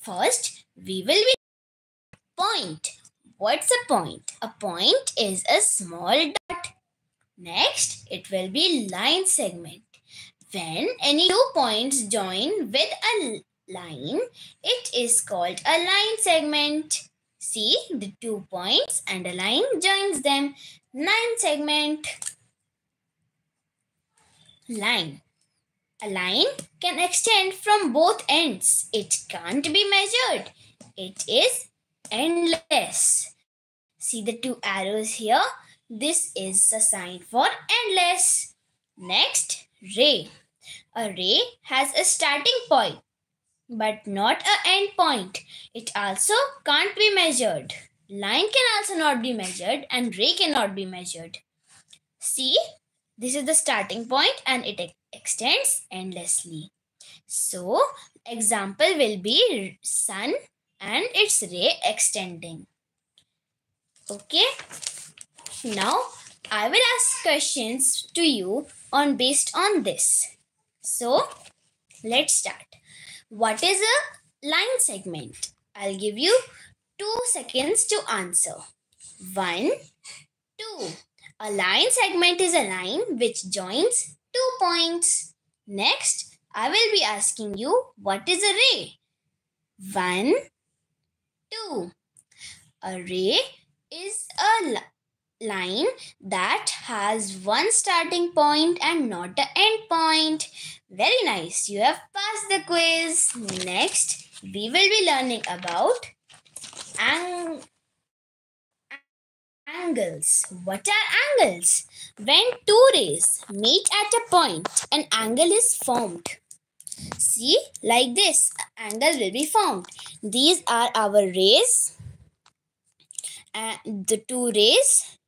First, we will be point. What's a point? A point is a small dot. Next, it will be line segment. When any two points join with a line, it is called a line segment. See, the two points and a line joins them. Line segment. Line. A line can extend from both ends. It can't be measured. It is endless. See the two arrows here? This is a sign for endless. Next, ray. A ray has a starting point but not a end point. It also can't be measured. Line can also not be measured and ray cannot be measured. See, this is the starting point and it extends endlessly. So, example will be sun and its ray extending. Okay. Now, I will ask questions to you on based on this. So, let's start. What is a line segment? I'll give you two seconds to answer. One, two. A line segment is a line which joins two points. Next, I will be asking you what is a ray? One, two. A ray is a line that has one starting point and not the end point. Very nice. You have passed the quiz. Next, we will be learning about ang angles. What are angles? When two rays meet at a point, an angle is formed. See, like this, angle will be formed. These are our rays. And the two rays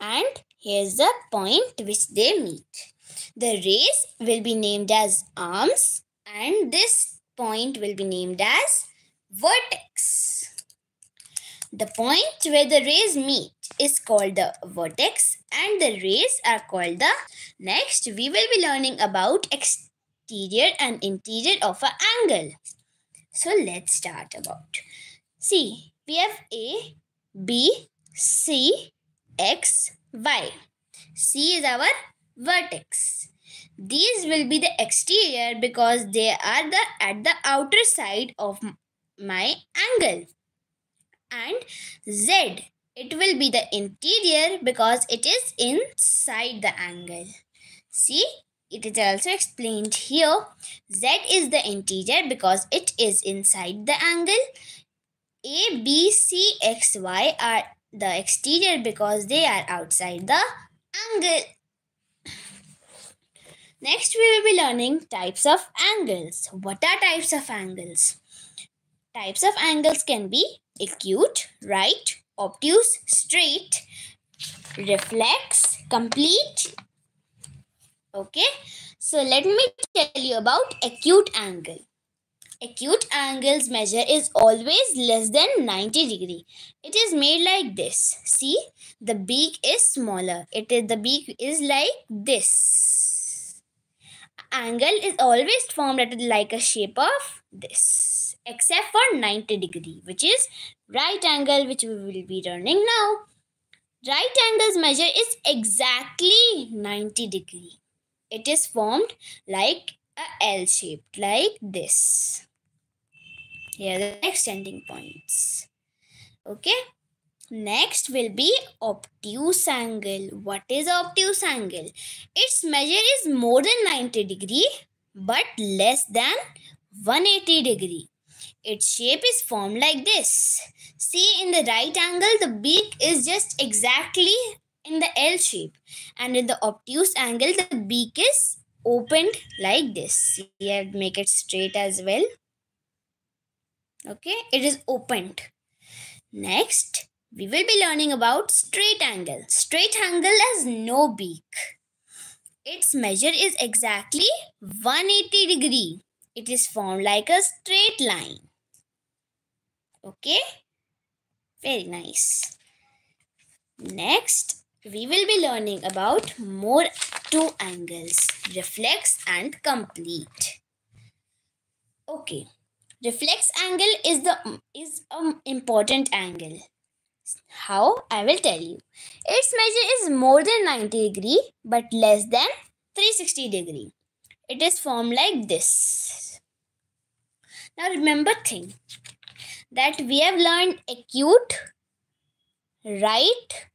and here's the point which they meet. The rays will be named as arms and this point will be named as vertex. The point where the rays meet is called the vertex and the rays are called the next we will be learning about exterior and interior of an angle. So let's start about. See, we have A, B, C, X, Y. C is our vertex. These will be the exterior because they are the at the outer side of my angle. And Z, it will be the interior because it is inside the angle. See, it is also explained here. Z is the interior because it is inside the angle. A, B, C, X, Y are the exterior because they are outside the angle. Next, we will be learning types of angles. What are types of angles? Types of angles can be acute, right, obtuse, straight, reflex, complete. Okay, so let me tell you about acute angle acute angle's measure is always less than 90 degree. It is made like this. See, the beak is smaller. It is the beak is like this. Angle is always formed at like a shape of this, except for 90 degree, which is right angle, which we will be learning now. Right angle's measure is exactly 90 degree. It is formed like a L shape, like this. Here the extending points. Okay. Next will be obtuse angle. What is obtuse angle? Its measure is more than 90 degree but less than 180 degree. Its shape is formed like this. See in the right angle the beak is just exactly in the L shape. And in the obtuse angle the beak is opened like this. See I make it straight as well. Okay it is opened. Next we will be learning about straight angle. Straight angle has no beak. Its measure is exactly 180 degree. It is formed like a straight line okay very nice next we will be learning about more two angles reflex and complete okay reflex angle is the is an important angle. How? I will tell you. Its measure is more than 90 degree but less than 360 degree. It is formed like this. Now remember thing that we have learned acute, right,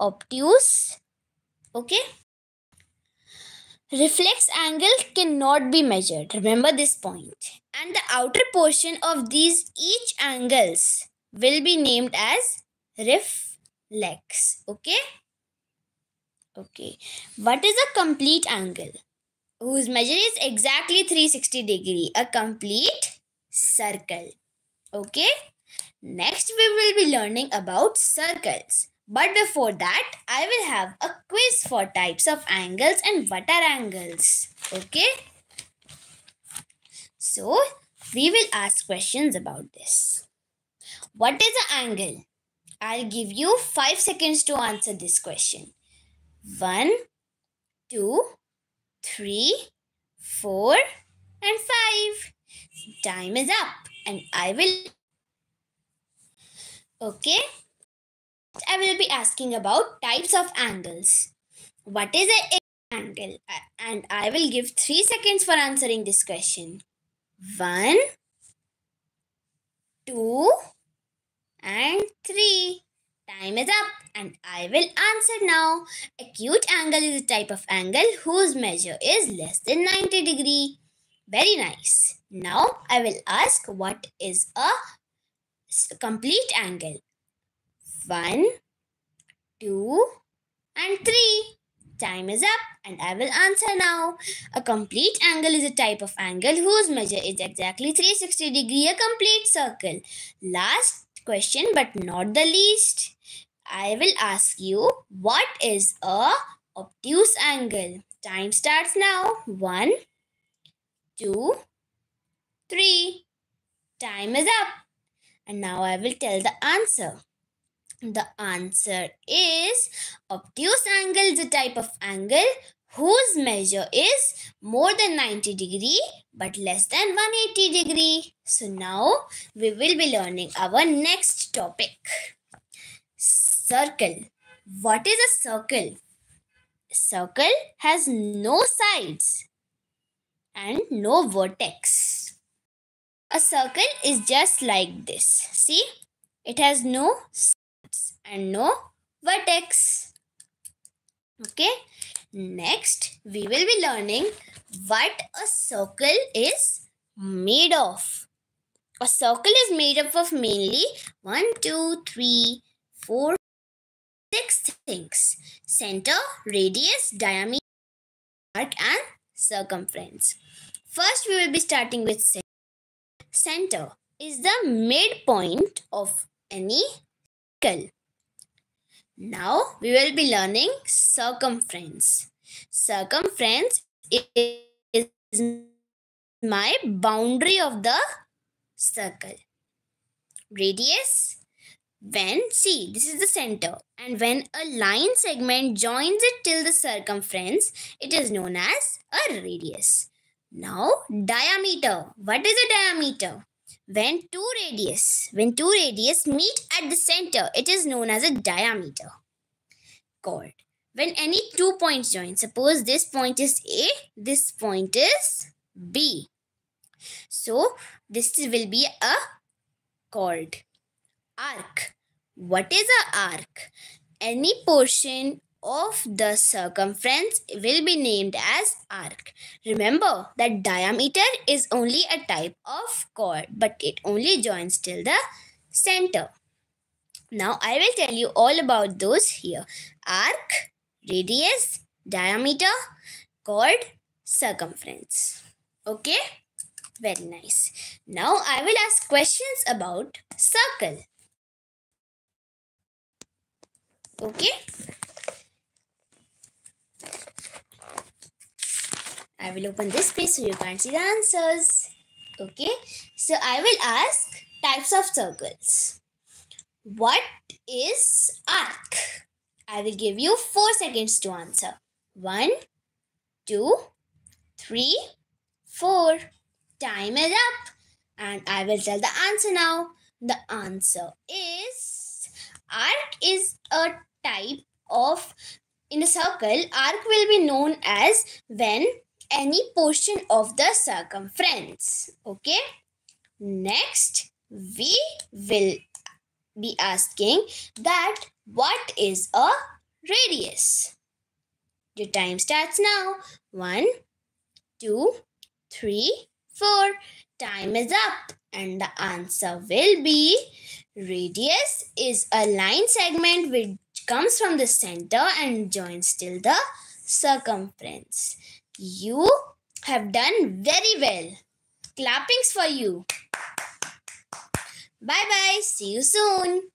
obtuse, okay? Reflex angle cannot be measured. Remember this point. And the outer portion of these each angles will be named as reflex. Okay? Okay. What is a complete angle? Whose measure is exactly 360 degree. A complete circle. Okay? Next we will be learning about circles. But before that, I will have a quiz for types of angles and what are angles. Okay? So, we will ask questions about this. What is an angle? I'll give you 5 seconds to answer this question. One, two, three, four, and 5. Time is up and I will... Okay? I will be asking about types of angles. What is an angle? And I will give 3 seconds for answering this question. 1, 2, and 3. Time is up and I will answer now. Acute angle is a type of angle whose measure is less than 90 degree. Very nice. Now I will ask what is a complete angle. 1, 2 and 3. Time is up and I will answer now. A complete angle is a type of angle whose measure is exactly 360 degree, a complete circle. Last question but not the least. I will ask you what is a obtuse angle? Time starts now. 1, 2, 3. Time is up. And now I will tell the answer. The answer is obtuse angle is a type of angle whose measure is more than 90 degree but less than 180 degree. So now we will be learning our next topic. Circle. What is a circle? Circle has no sides and no vertex. A circle is just like this. See? It has no sides and no vertex. Okay. Next, we will be learning what a circle is made of. A circle is made up of mainly one, two, three, four, six things. Center, radius, diameter, arc and circumference. First, we will be starting with center. Center is the midpoint of any circle. Now we will be learning circumference. Circumference is my boundary of the circle. Radius, when, see, this is the center. And when a line segment joins it till the circumference, it is known as a radius. Now, diameter. What is a diameter? When two radius, when two radius meet at the center, it is known as a diameter. Chord. When any two points join, suppose this point is A, this point is B. So, this will be a chord. Arc. What is a arc? Any portion of the circumference will be named as arc. Remember that diameter is only a type of chord but it only joins till the center. Now I will tell you all about those here. Arc, radius, diameter, chord, circumference. Okay? Very nice. Now I will ask questions about circle. Okay? I will open this page so you can see the answers. Okay, so I will ask types of circles. What is arc? I will give you 4 seconds to answer. One, two, three, four. Time is up. And I will tell the answer now. The answer is arc is a type of in a circle arc will be known as when any portion of the circumference. Okay? Next we will be asking that what is a radius? Your time starts now. One two three four. Time is up. And the answer will be radius is a line segment which comes from the center and joins till the circumference. You have done very well. Clappings for you. Bye bye. See you soon.